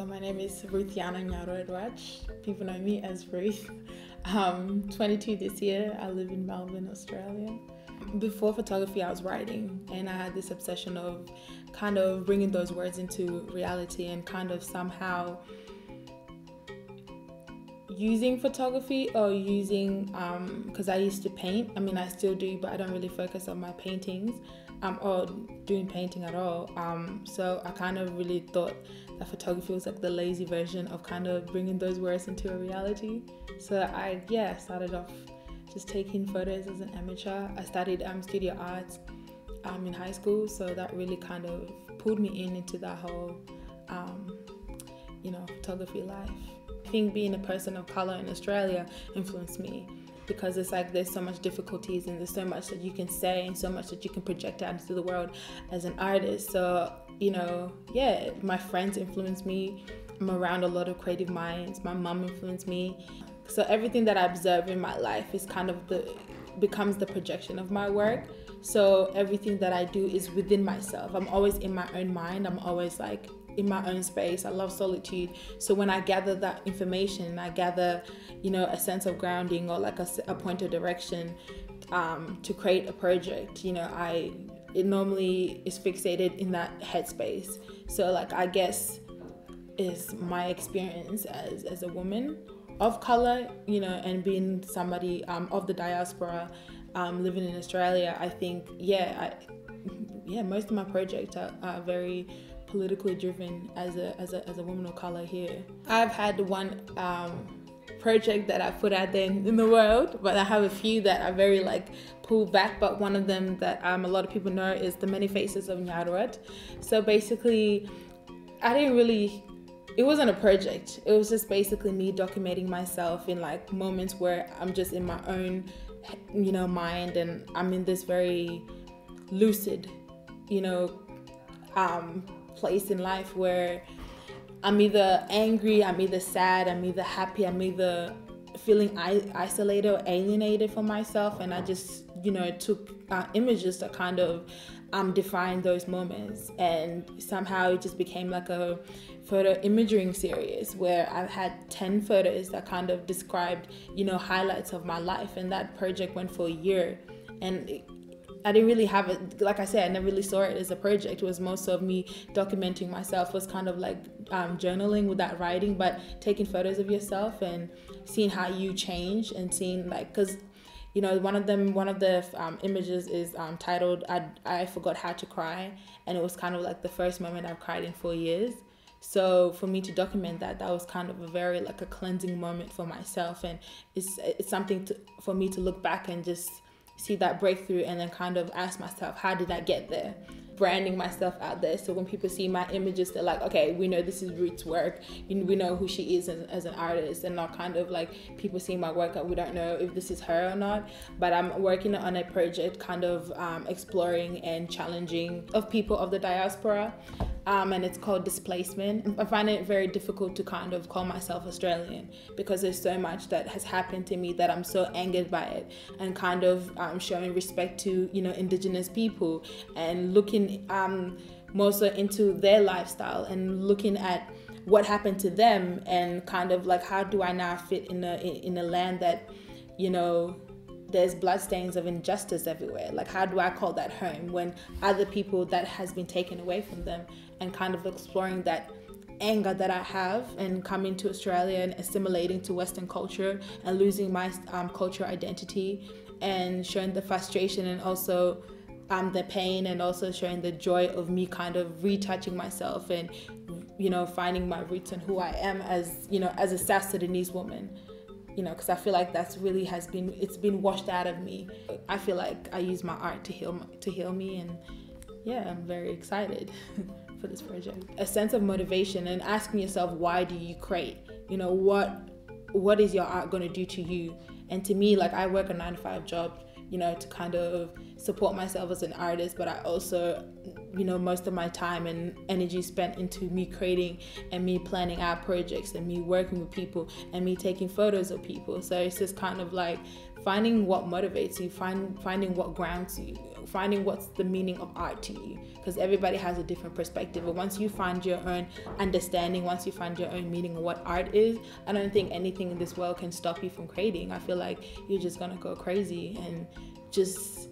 So my name is Ruthiana Nyaro Edwach. People know me as Ruth. Um, 22 this year. I live in Melbourne, Australia. Before photography, I was writing, and I had this obsession of kind of bringing those words into reality and kind of somehow using photography or using because um, I used to paint. I mean, I still do, but I don't really focus on my paintings um, or doing painting at all. Um, so I kind of really thought that photography was like the lazy version of kind of bringing those words into a reality. So I yeah started off just taking photos as an amateur. I studied um, studio arts um, in high school, so that really kind of pulled me in into that whole um, you know photography life. Think being a person of color in Australia influenced me because it's like there's so much difficulties and there's so much that you can say and so much that you can project out into the world as an artist. So, you know, yeah, my friends influenced me. I'm around a lot of creative minds. My mom influenced me. So everything that I observe in my life is kind of the becomes the projection of my work. So everything that I do is within myself. I'm always in my own mind. I'm always like in my own space. I love solitude. So when I gather that information, I gather, you know, a sense of grounding or like a, a point of direction um, to create a project. You know, I it normally is fixated in that headspace. So like I guess is my experience as as a woman of color, you know, and being somebody um, of the diaspora, um, living in Australia. I think yeah, I, yeah, most of my projects are, are very politically driven as a, as a, as a woman of color here. I've had one um, project that I put out there in the world, but I have a few that are very like pulled back. But one of them that um, a lot of people know is the many faces of Nyaruat. So basically, I didn't really. It wasn't a project. It was just basically me documenting myself in like moments where I'm just in my own, you know, mind and I'm in this very lucid, you know, um, place in life where I'm either angry, I'm either sad, I'm either happy, I'm either feeling isolated or alienated from myself, and I just, you know, took uh, images that kind of um, define those moments, and somehow it just became like a photo imaging series where I've had 10 photos that kind of described, you know, highlights of my life, and that project went for a year, and it, I didn't really have it. Like I said, I never really saw it as a project. It was most of me documenting myself. Was kind of like um, journaling without writing, but taking photos of yourself and seeing how you change and seeing like because you know one of them one of the um, images is um, titled I, I forgot how to cry and it was kind of like the first moment i've cried in four years so for me to document that that was kind of a very like a cleansing moment for myself and it's it's something to, for me to look back and just see that breakthrough and then kind of ask myself, how did I get there? Branding myself out there. So when people see my images, they're like, okay, we know this is Ruth's work. We know who she is as, as an artist, and not kind of like people see my work, we don't know if this is her or not. But I'm working on a project, kind of um, exploring and challenging of people of the diaspora um, and it's called displacement. I find it very difficult to kind of call myself Australian because there's so much that has happened to me that I'm so angered by it, and kind of um, showing respect to you know Indigenous people and looking um, more so into their lifestyle and looking at what happened to them and kind of like how do I now fit in a in a land that you know there's bloodstains of injustice everywhere. Like, how do I call that home when other people that has been taken away from them and kind of exploring that anger that I have and coming to Australia and assimilating to Western culture and losing my um, cultural identity and showing the frustration and also um, the pain and also showing the joy of me kind of retouching myself and you know finding my roots and who I am as you know as a South Sudanese woman you know because I feel like that's really has been it's been washed out of me I feel like I use my art to heal to heal me and yeah I'm very excited for this project. A sense of motivation and asking yourself why do you create? You know, what what is your art going to do to you? And to me, like I work a 9 to 5 job, you know, to kind of support myself as an artist, but I also you know most of my time and energy spent into me creating and me planning out projects and me working with people and me taking photos of people. So it's just kind of like finding what motivates you find finding what grounds you finding what's the meaning of art to you because everybody has a different perspective. But once you find your own understanding once you find your own meaning of what art is i don't think anything in this world can stop you from creating. I feel like you're just gonna go crazy and just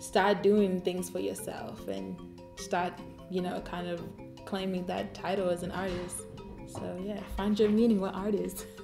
start doing things for yourself and start you know kind of claiming that title as an artist. So yeah find your meaning what art is